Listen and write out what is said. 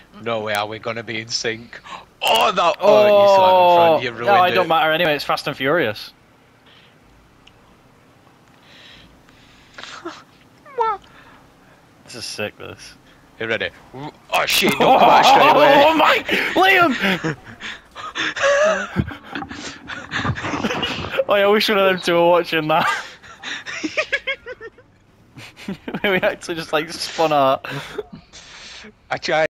No way are we gonna be in sync. Oh, that. Oh, you. You no, it don't matter anyway. It's Fast and Furious. This is sick. This. You ready? Oh shit! Don't crash right oh, away. Oh my, Liam! oh, I wish one of them two were watching that. we actually just like spun out. I tried.